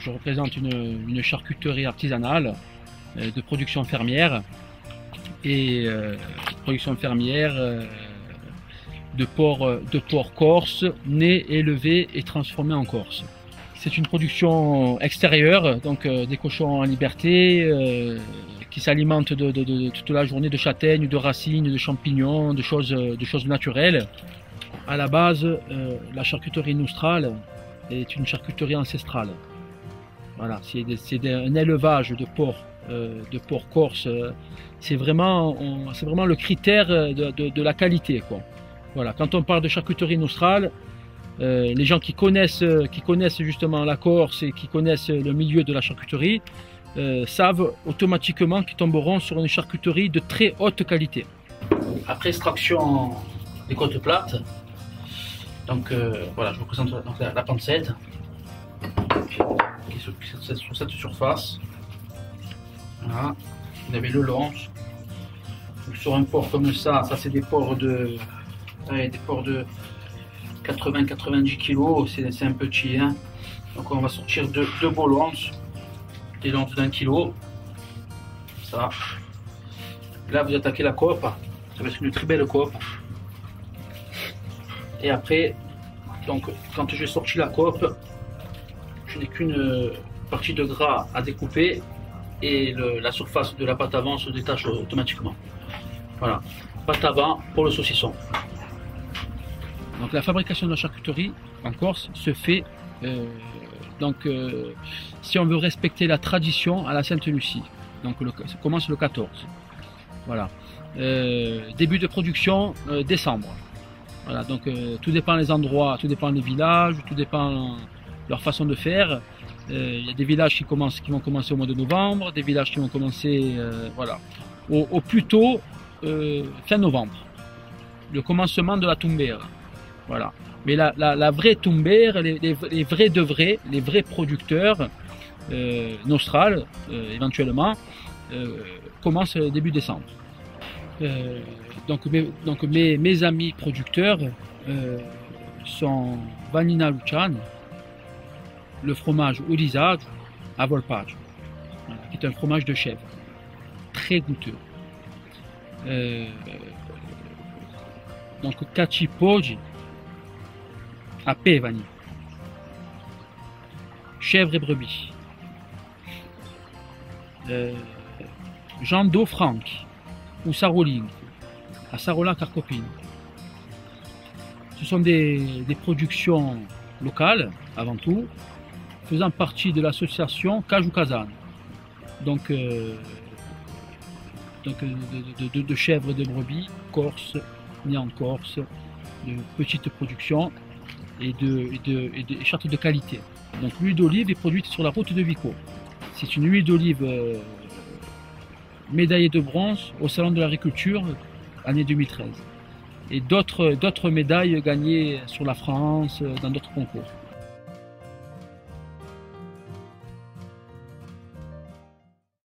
je représente une, charcuterie artisanale euh, de production fermière et euh, production fermière euh, de porc, de porc corse, né, élevé et transformé en Corse. C'est une production extérieure, donc des cochons en liberté, qui s'alimentent toute la journée de châtaignes, de racines, de champignons, de choses, de choses naturelles. À la base, la charcuterie nostrale est une charcuterie ancestrale. Voilà, c'est un élevage de porc, euh, de porc corse. euh, c'est vraiment, vraiment le critère de, de- la qualité, quoi. Voilà, quand on parle de charcuterie nostrale, euh, les gens qui connaissent, euh, qui connaissent justement la Corse et qui connaissent le milieu de la charcuterie euh, savent automatiquement qu'ils tomberont sur une charcuterie de très haute qualité. Après extraction des côtes plates, donc euh, voilà, je vous présente donc la pancette qui sur, est sur cette surface. Voilà, vous avez le. Donc, sur un porc comme ça, ça c'est des porcs de, des porcs de 80-90 kg, c'est un petit. Hein. Donc on va sortir deux, deux beaux lonces, des lonces d'un kilo. Ça. Là vous attaquez la cope, ça va être une très belle cope. Et après, donc quand j'ai sorti la cope, je qu'une euh, partie de gras à découper et la surface de la pâte avant se détache automatiquement. Voilà, pâte avant pour le saucisson. Donc la fabrication de la charcuterie en Corse se fait euh, donc euh, si on veut respecter la tradition à la Sainte Lucie. Donc ça commence le 14. Voilà. Début de production décembre. Voilà. Donc tout dépend des endroits, tout dépend des villages, tout dépend leur façon de faire. Euh, Il y a des villages qui commencent, qui vont commencer au mois de novembre, des villages qui vont commencer, euh, voilà, au, plus tôt euh, fin novembre. Le commencement de la tumbera. Voilà. Mais la, vraie Tumbère, les, vrais de vrais, les vrais producteurs, euh, Nostral euh, éventuellement, euh, commencent début décembre. Euh, donc mes, mes, amis producteurs euh, sont Vanina Lucian, le fromage Ulisage à Volpage, voilà, qui est un fromage de chèvre, très goûteux. Euh, donc Cacipogi à Pevani. Chèvre et brebis. Euh, Jean d'eau Franck ou Saroling à Sarola Carcopine. Ce sont des productions locales avant tout, faisant partie de l'association Cajou Kazan. Donc, euh, euh, de, chèvres et de brebis, Corse, nées en Corse, de petites productions et de, et chartes de qualité. Donc l'huile d'olive est produite sur la route de Vico. C'est une huile d'olive euh, médaillée de bronze au Salon de l'agriculture, année 2013. Et d'autres médailles gagnées sur la France, dans d'autres concours.